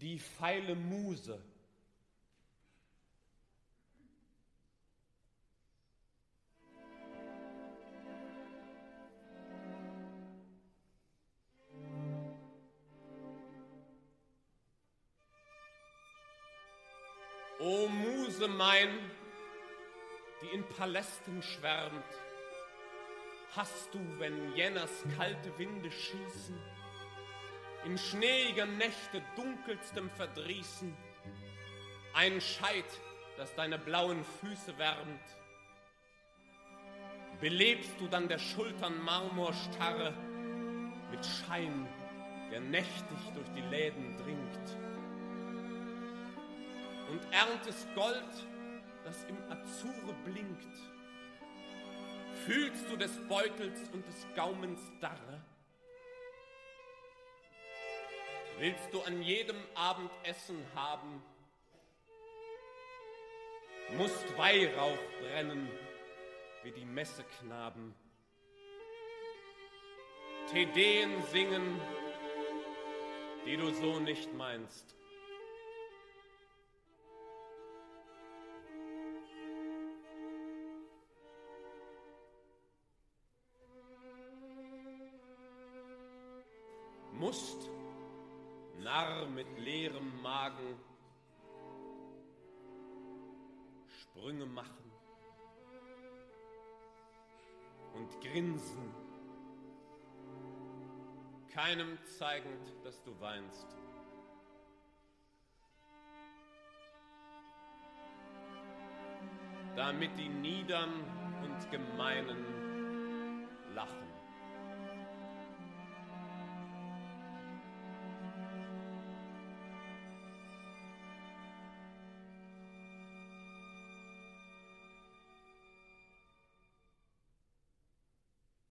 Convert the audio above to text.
die feile Muse. O Muse mein, die in Palästen schwärmt, hast du, wenn jenners kalte Winde schießen, in schneeiger Nächte dunkelstem Verdrießen, ein Scheit, das deine blauen Füße wärmt. Belebst du dann der Schultern Marmorstarre mit Schein, der nächtig durch die Läden dringt, und erntest Gold, das im Azure blinkt. Fühlst du des Beutels und des Gaumens Darre? Willst du an jedem Abendessen haben, musst Weihrauch brennen wie die Messeknaben, Tedeen singen, die du so nicht meinst. musst Narr mit leerem Magen Sprünge machen und grinsen, keinem zeigend, dass du weinst. Damit die Niedern und Gemeinen lachen.